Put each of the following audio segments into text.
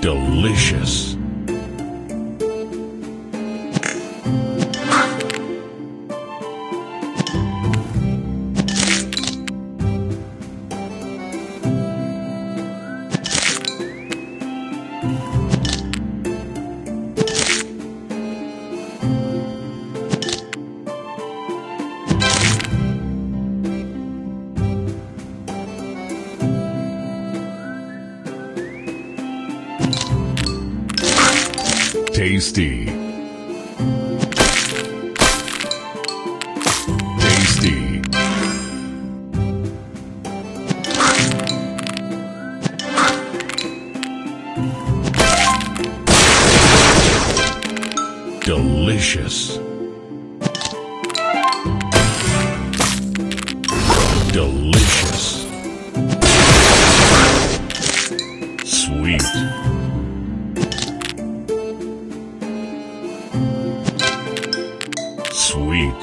Delicious. Tasty. Tasty. Delicious. Delicious. Sweet. Sweet.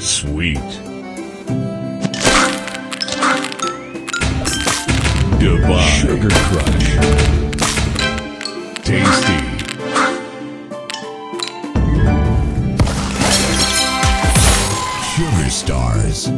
Sweet. Divine. Sugar Crush. Tasty. Sugar Stars.